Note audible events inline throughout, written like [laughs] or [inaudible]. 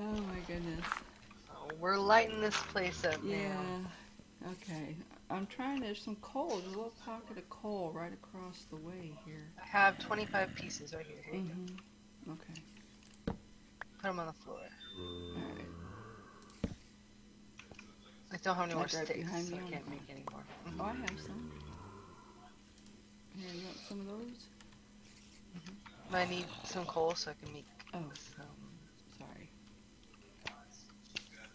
Oh my goodness. Oh, we're lighting this place up Yeah. now. Okay. I'm trying. To, there's some coal. There's a little pocket of coal right across the way here. I have 25 pieces right here. Here you go. Mm-hmm. Okay. Put them on the floor. All right. I don't have any more right sticks, so I can't make any more. Mhm. Oh, I have some. Here, you want some of those? Mm -hmm. I need some coal so I can make Oh, some. sorry.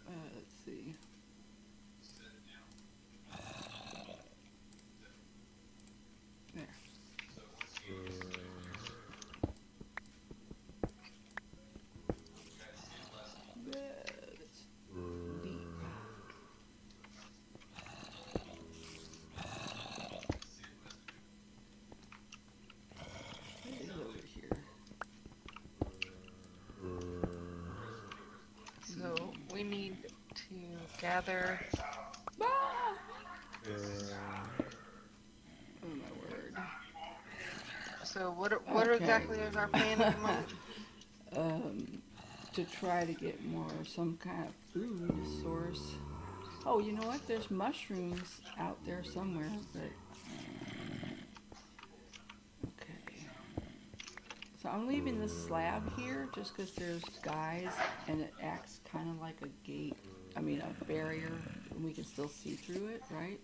Uh, let's see. There. Yeah, that's deep. It is over here. So we need to gather. Ah! Oh my word. So what? are- What Okay. exactly is our plan at the moment? [laughs] um, to try to get more some kind of food source. Oh, you know what? There's mushrooms out there somewhere, but okay. So I'm leaving this slab here just because there's guys and it acts kind of like a gate. I mean, a barrier, and we can still see through it, right?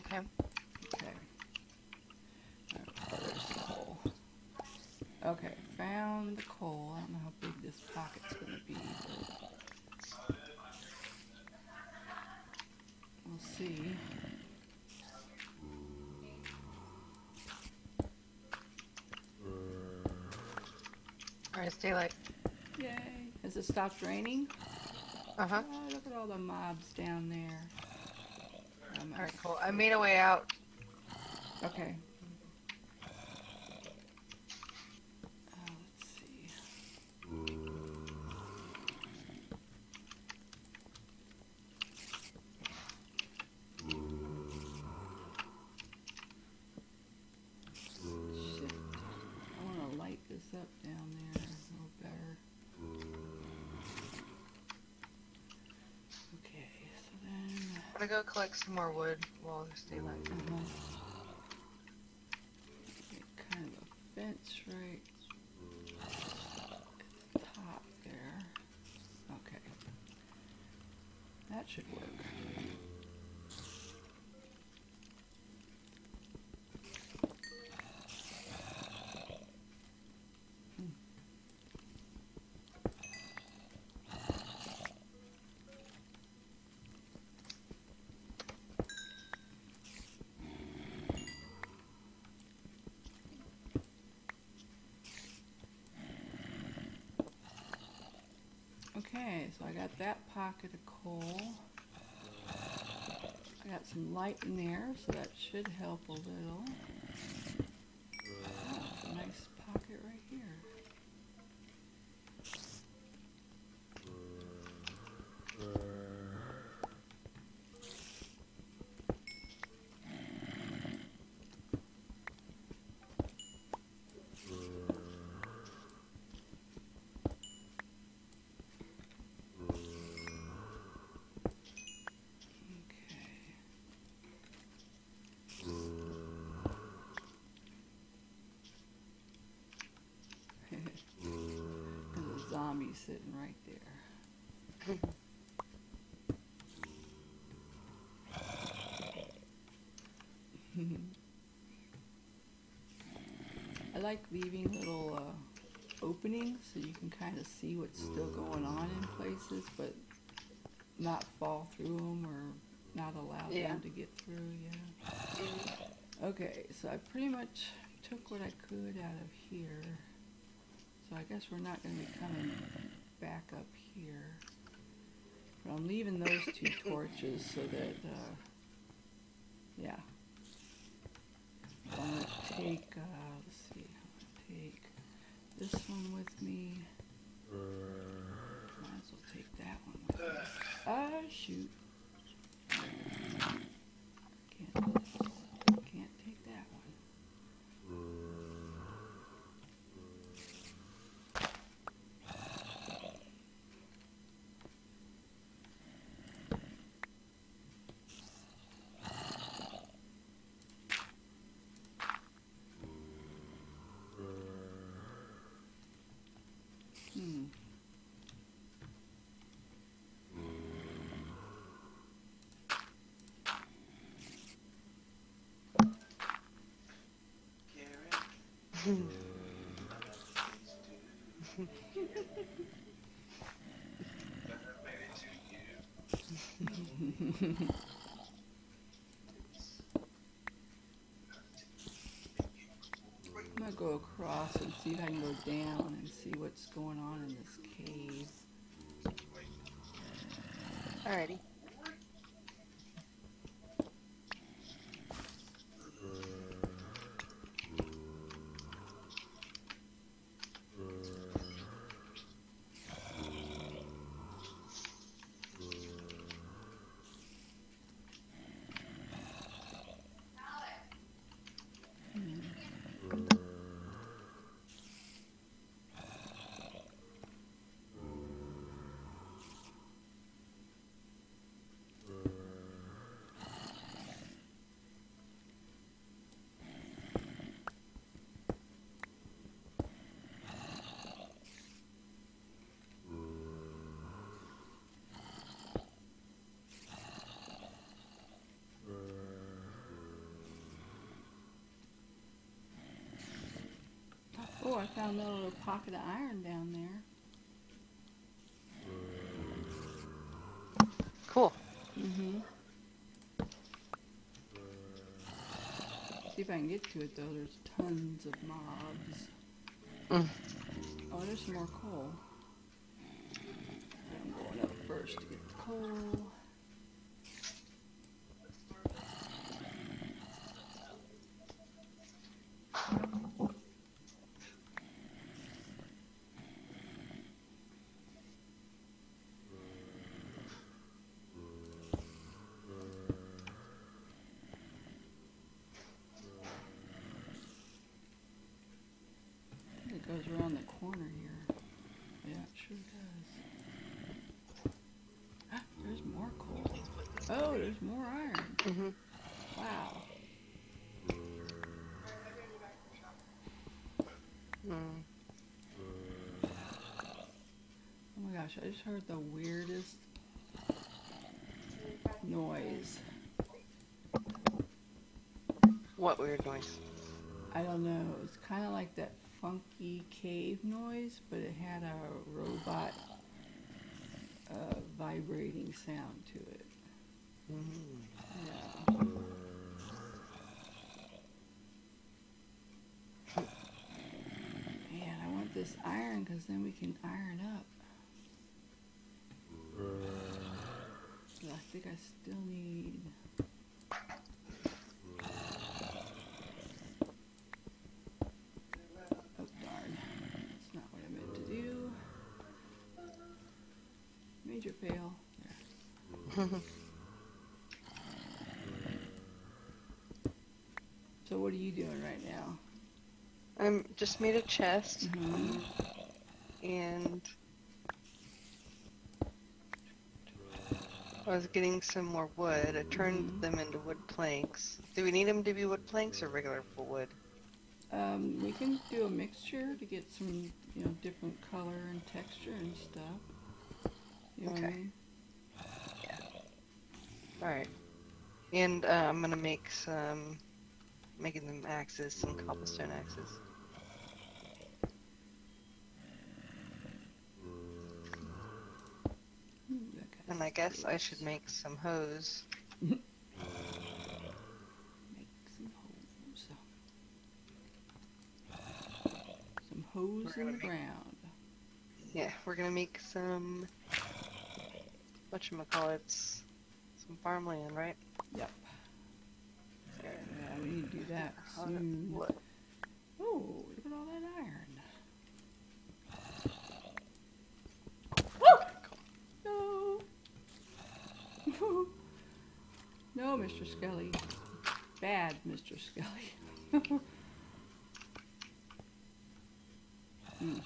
Okay. Okay. Oh, there's the coal. Okay, found the coal. I don't know how big this pocket's gonna be, we'll see. It's daylight. Yay! Has it stopped raining? Uh huh. Oh, look at all the mobs down there. Um, All right, cool. I made a way out. Okay. I'm gonna go collect some more wood while there's daylight. Uh-huh. Kind of a fence right at the top there. Okay. That should work. Hmm. Okay, so I got that pocket of coal. I got some light in there, so that should help a little. Zombie sitting right there. I like leaving little uh, openings so you can kind of see what's still going on in places, but not fall through them or not allow Yeah. them to get through. Yeah. Okay, so I pretty much took what I could out of here. So I guess we're not going to be coming back up here. But I'm leaving those two [coughs] torches so that, uh, yeah. I'm going to take, uh, let's see, I'm going to take this one with me. Might as well take that one with me. Ah, shoot. Can't do this. Can't take that one. I'm gonna go across and see if I can go down and see what's going on in this cave. Alrighty. Oh, I found a little pocket of iron down there. Cool. Mm-hmm. See if I can get to it though. There's tons of mobs. Mm. Oh, there's some more coal. I'm going up first to get the coal. I think It goes around the corner here. Yeah, it sure does. Ah, there's more coal. Oh, there's more iron. Mm-hmm. Wow. Mm. Oh my gosh, I just heard the weirdest noise. What weird noise? I don't know. It's kind of like that funky cave noise, but it had a robot uh, vibrating sound to it. Man, I want this iron because then we can iron up. I think I still need. Oh darn. That's not what I meant to do. Major fail. There. So what are you doing right now? I'm just made a chest Mhm. and I was getting some more wood. I turned Mhm. them into wood planks. Do we need them to be wood planks or regular wood? Um, we can do a mixture to get some, you know, different color and texture and stuff. You know what I Okay. mean? Alright. And uh, I'm gonna make some, making them axes, some cobblestone axes. Ooh, hmm, And I guess I should make some hoes. Make some holes. Some holes We're in the make- ground. Yeah, we're gonna make some, whatchamacallits, some farmland, right? Yep. Yeah, we need to do that soon. what- Oh, look at all that iron. No. [laughs] no, Mr. Skelly. Bad, Mr. Skelly. [laughs] Hmm.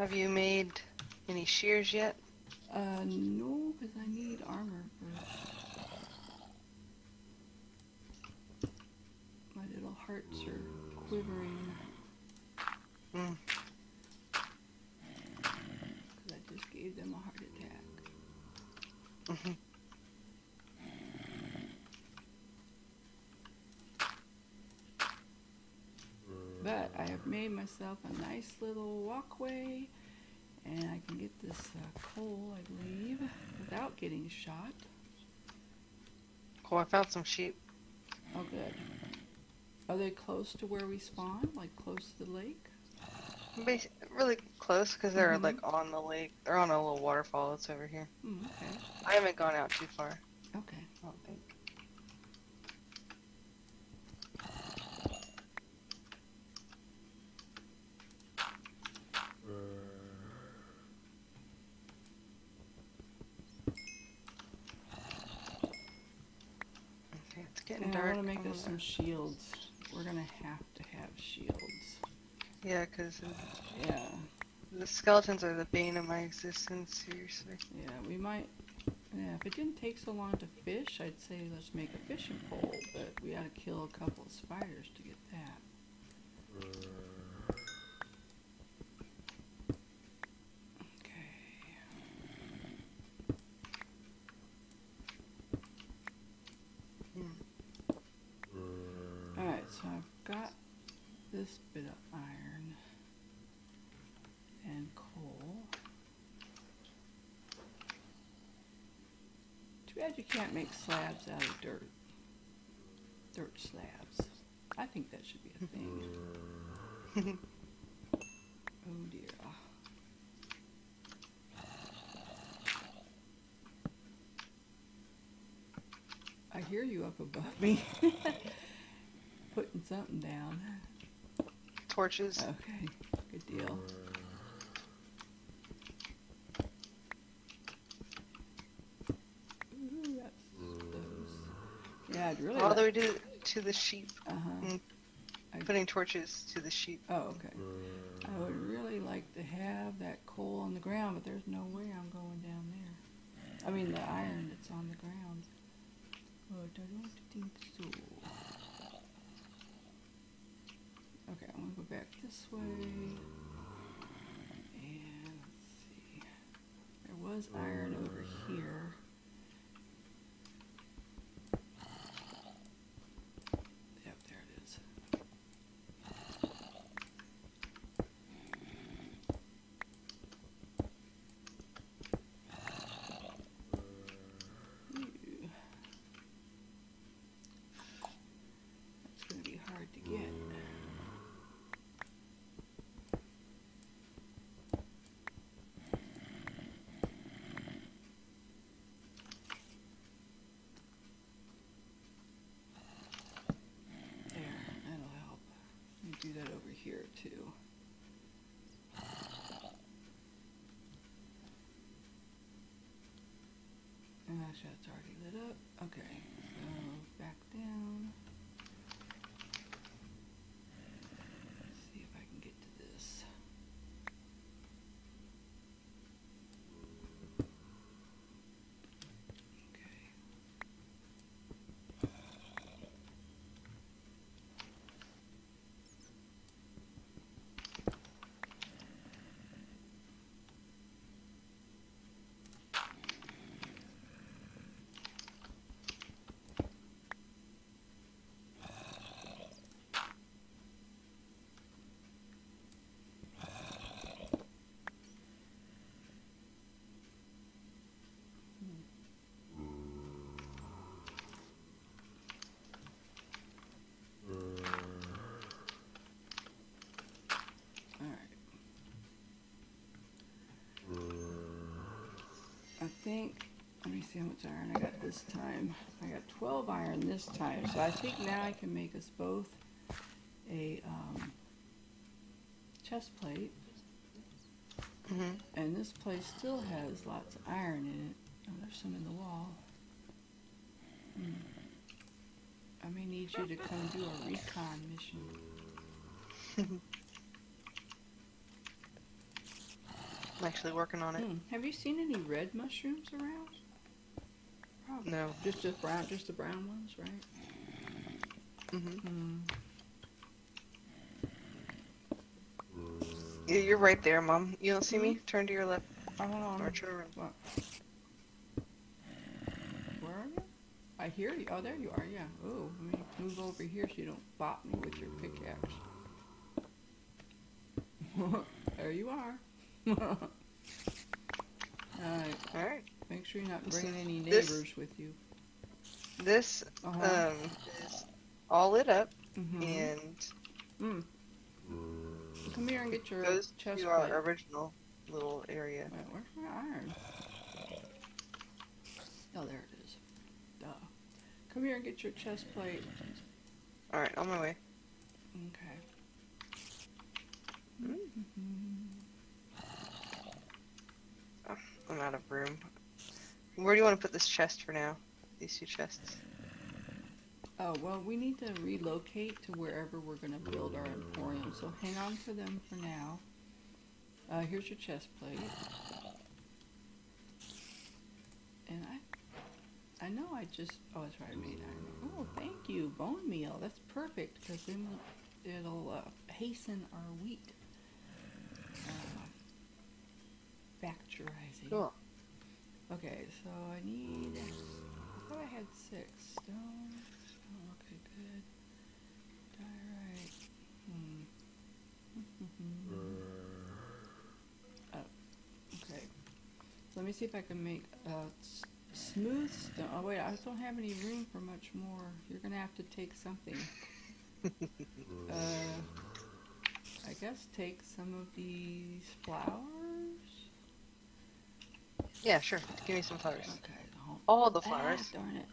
Have you made any shears yet? Uh, no, because I need armor. My little hearts are quivering. Mm. Because I just gave them a heart attack. Mhm. But I have made myself a nice little walkway, and I can get this uh, coal, I believe, without getting shot. Cool, I found some sheep. Oh, good. Are they close to where we spawn? Like close to the lake? Bas- really close because they're Mhm. like on the lake. They're on a little waterfall that's over here. Mm, okay. I haven't gone out too far. Okay. I don't think. Okay, it's getting And I dark. want to make I'm us some shields. We're gonna have to have shields. Yeah, because Yeah. the skeletons are the bane of my existence. Seriously. Yeah, we might. Yeah, if it didn't take so long to fish, I'd say let's make a fishing pole, but we gotta kill a couple of spiders to get that. Okay. Alright, so I've got this bit of iron and coal. Too bad you can't make slabs out of dirt. Dirt slabs. I think that should be a thing. Mm. [laughs] Oh dear. I hear you up above me. [laughs] Something down. Torches. Okay, good deal. Ooh. Yeah, I'd really. All like- the way to, to the sheep. uh-huh. Mm. I- Putting torches to the sheep. Oh, okay. I would really like to have that coal on the ground, but there's no way I'm going down there. I mean, the iron that's on the ground. But I don't think so. Okay, I'm gonna go back this way. And let's see. There was iron over here. Yep, there it is. Ew. That's gonna be hard to get. There, that'll help. Let me do that over here too. It's already lit up. Okay, so back down. Let's see if I can get to this. Okay. Alright. I think, let me see how much iron I got this time. I got 12 iron this time, so I think now I can make us both a um, chest plate. hmm And this place still has lots of iron in it. Oh, there's some in the wall. Hmm. I may need you to come do a recon mission. [laughs] I'm actually working on it. Hmm. Have you seen any red mushrooms around? Probably. No. Just just brown, just the brown ones, right? hmm Hmm. Yeah, you're right there, Mom. You don't see me? Turn to your left. Oh, hold on. Or turn around. What? Where are you? I hear you. Oh, there you are. Yeah. Oh, let me move over here so you don't bop me with your pickaxe. [laughs] there you are. [laughs] Alright, Alright. make sure you're not So bringing any this- neighbors with you. This Uh-huh. um is all lit up Mhm. and Mm. Come here and get your goes chest to plate. our original little area. Wait, where's my iron? Oh, there it is. Duh. Come here and get your chest plate. Alright, on my way. Okay. I'm out of room. Where do you want to put this chest for now? These two chests. Oh, well, we need to relocate to wherever we're going to build our emporium, so hang on to them for now. Uh, here's your chest plate. And I, I know I just, oh, that's right, I made iron. Oh, thank you, bone meal. That's perfect, because then it'll uh, hasten our wheat uh, factorizing. Cool. Okay, so I need. I thought I had six stone. Oh, okay, good. Diorite. Hmm. [laughs] oh, okay. So let me see if I can make a smooth stone. Oh wait, I don't have any room for much more. You're gonna have to take something. [laughs] uh, I guess take some of these flowers. Yeah, sure. Give me some flowers. Okay. All the Ah, flowers. darn it.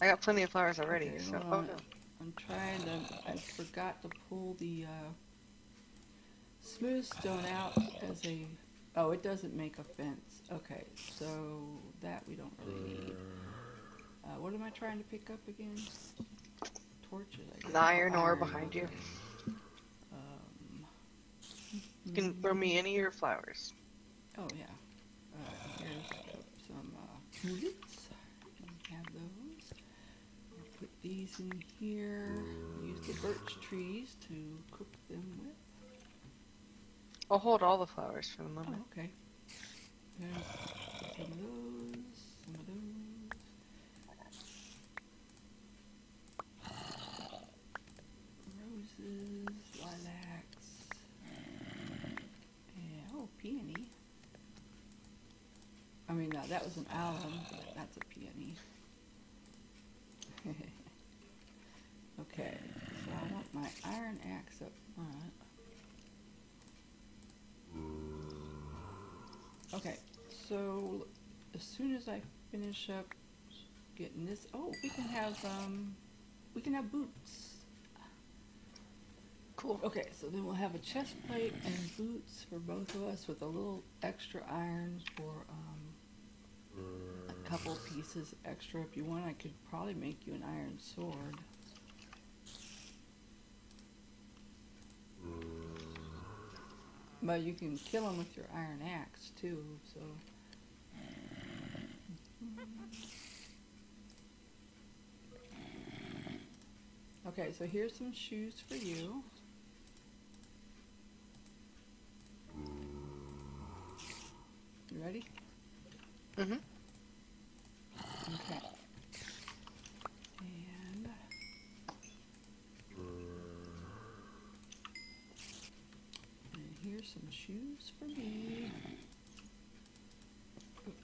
I got plenty of flowers already. Okay, so. Oh no. I'm trying to. I forgot to pull the uh, smooth stone out as a. Oh, it doesn't make a fence. Okay, so that we don't really need. Uh, what am I trying to pick up again? Torches. I guess. The iron ore behind you. Um, You can throw me any of your flowers. Oh yeah. Tulips. We have those. We'll put these in here. Use the birch trees to cook them with. I'll hold all the flowers for the Oh, moment. okay. There's some of those. Some of those. Roses, lilacs. Yeah, oh, peony. Uh, that was an allium, but that's a peony. [laughs] okay, so I want my iron axe up front. Okay, so as soon as I finish up getting this, oh, we can have um, we can have boots. Cool. Okay, so then we'll have a chest plate and boots for both of us with a little extra iron for um, couple pieces extra. If you want, I could probably make you an iron sword. But you can kill them with your iron axe too, so. Okay, so here's some shoes for you. You ready? Mm-hmm. Okay. And and here's some shoes for me. Oops.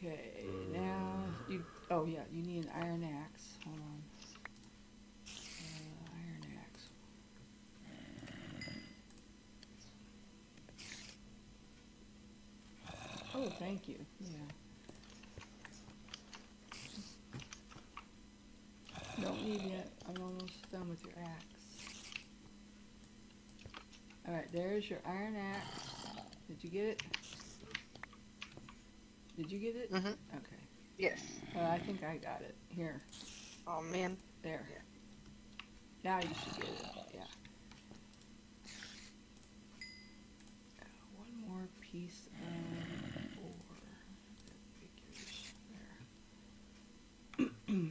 Okay, now you. Oh yeah, you need an iron axe. Hold on. Uh, iron axe. Oh, thank you. Yeah. Don't need yet. I'm almost done with your axe. Alright, there's your iron axe. Did you get it? Did you get it? Mm-hmm. Okay. Yes. Uh, I think I got it. Here. Oh man. There. Yeah. Now you should get it. Yeah. One more piece of ore. There.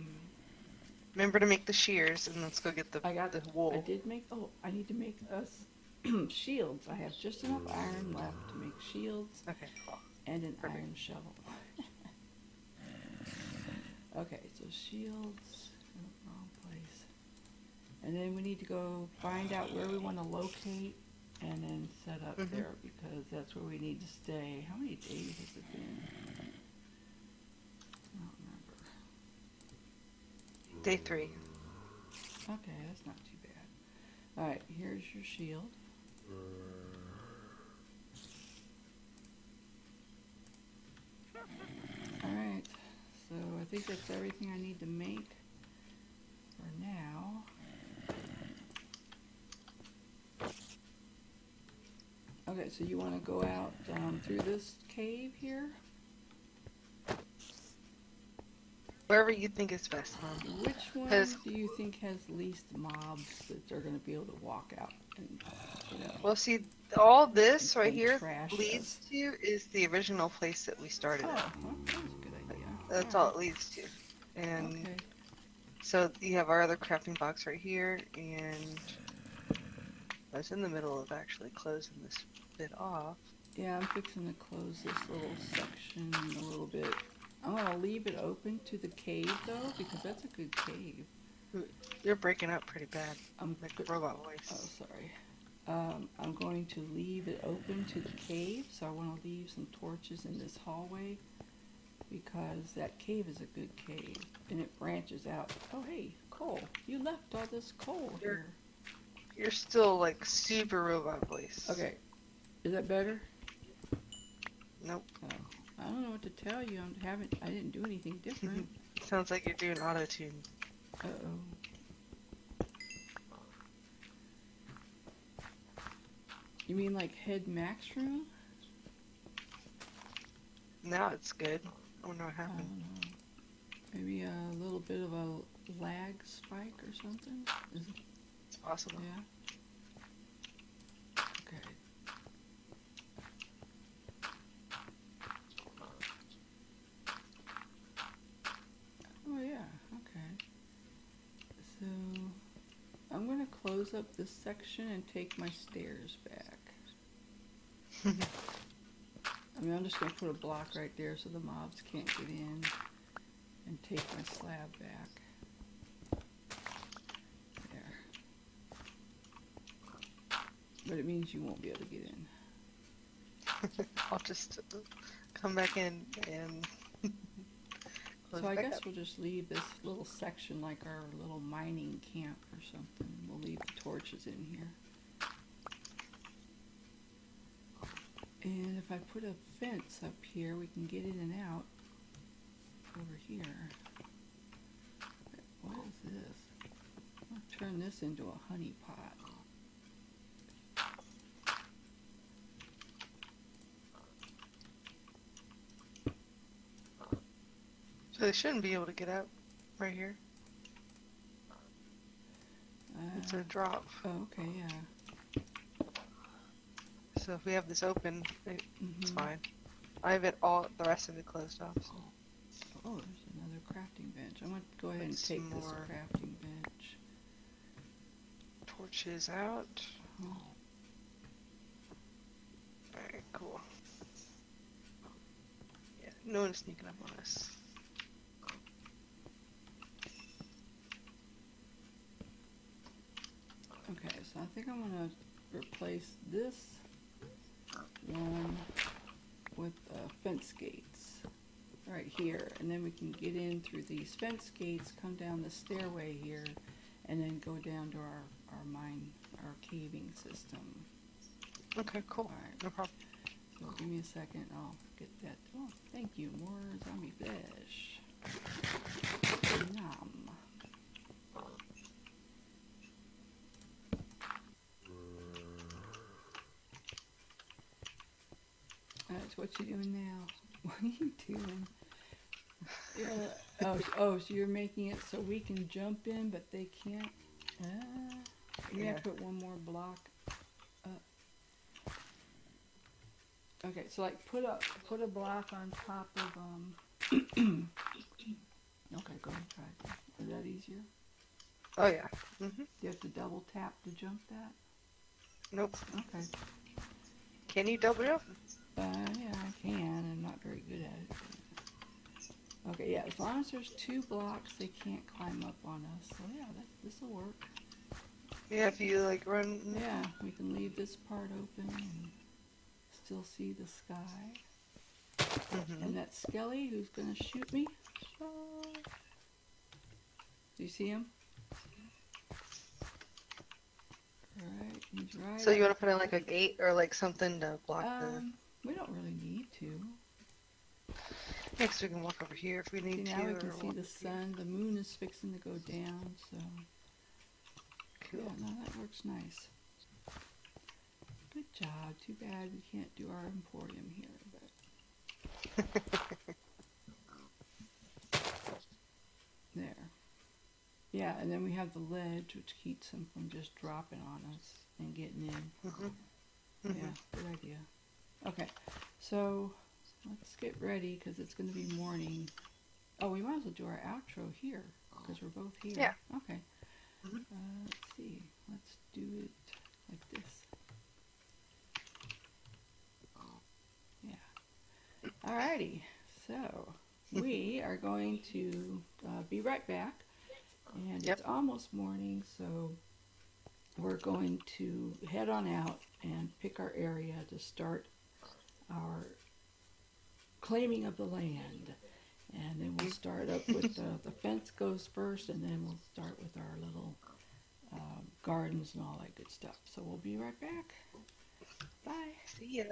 Remember to make the shears, and let's go get the I got the wool. I did make. Oh, I need to make us [clears throat] shields. I have just enough iron left to make shields Okay, cool. And an Perfect. iron shovel. [laughs] okay, so shields. oh, Wrong place. And then we need to go find out where we want to locate and then set up Mhm. there because that's where we need to stay. How many days has it been? I don't remember. Day three. Okay, that's not too bad. Alright, here's your shield. Alright, so I think that's everything I need to make for now. Okay, so you want to go out um, through this cave here? Wherever you think is best, Mom. Which one do you think has least mobs that are going to be able to walk out and, you know? Well, see, all this right here leads to is the original place that we started Oh, at. well, that's a good idea. That's all it leads to. And Okay. so you have our other crafting box right here, and I was in the middle of actually closing this bit off. Yeah, I'm fixing to close this little section a little bit. I'm gonna leave it open to the cave though, because that's a good cave. You're breaking up pretty bad, I'm like robot oh sorry. Um, I'm going to leave it open to the cave, so I want to leave some torches in this hallway because that cave is a good cave and it branches out. Oh hey, coal! You left all this coal You're- here. You're still like super robot voice. Okay, is that better? Nope. Oh, I don't know what to tell you. I haven't. I didn't do anything different. [laughs] Sounds like you're doing auto tune. Uh oh. You mean like head max room? Now it's good. I wonder what happened. don't know. Maybe a little bit of a lag spike or something? Is it, It's possible. yeah? Oh yeah, okay. So I'm gonna close up this section and take my stairs back. [laughs] I mean, I'm just gonna put a block right there so the mobs can't get in and take my slab back. There. But it means you won't be able to get in. [laughs] I'll just come back in and [laughs] close So I back guess up. we'll just leave this little section like our little mining camp or something. We'll leave the torches in here. And if I put a fence up here, we can get in and out over here. What is this? I'll turn this into a honey pot. So they shouldn't be able to get out right here. It's Uh, a drop. oh, okay, yeah. So if we have this open, it- it's Mhm. fine. I have it all, the rest of it closed off. So. Oh, there's another crafting bench. I'm gonna go ahead and take this more- crafting bench. Torches out. Oh. Very cool. Yeah, no one's sneaking up on us. Okay, so I think I'm gonna replace this one with uh, fence gates right here, and then we can get in through these fence gates, come down the stairway here, and then go down to our our mine, our caving system. Okay, cool. Alright. No problem. So give me a second, I'll get that. Oh, thank you. More zombie fish. Nom. Alright, so what you doing now? [laughs] What are you doing? Oh, oh, so you're making it so we can jump in, but they can't? Uh, you have Yeah. to put one more block up. Okay, so like put a, put a block on top of, um, [clears throat] okay, go ahead, and try it. Is that easier? Oh yeah. hmm you have to double tap to jump that? Nope. Okay. Can you double jump? Uh, yeah, I can. I'm not very good at it. Okay, yeah, as long as there's two blocks, they can't climb up on us. So yeah, this'll work. Yeah, if you like run. Yeah, we can leave this part open and still see the sky. Mhm. And that Skelly who's gonna shoot me. Do you see him? Alright, he's right. So you want to put in like a gate or like something to block Um, we don't really need to. Next, we can walk over here if we See, need to. now we can see the sun. The moon is fixing to go down, so Cool. yeah, no, that works nice. Good job. Too bad we can't do our emporium here, but [laughs] there. Yeah, and then we have the ledge, which keeps them from just dropping on us and getting in. Mm -hmm. Yeah, Mhm. good idea. Okay, so let's get ready because it's going to be morning. Oh, we might as well do our outro here because we're both here. Yeah. Okay. Mhm. Uh, let's see. Let's do it like this. Yeah. Alrighty. So we [laughs] are going to uh, be right back, and Yep. it's almost morning, so we're going to head on out and pick our area to start our claiming of the land. And then we'll start up with the, the fence goes first, and then we'll start with our little um, gardens and all that good stuff. So we'll be right back. Bye. See ya.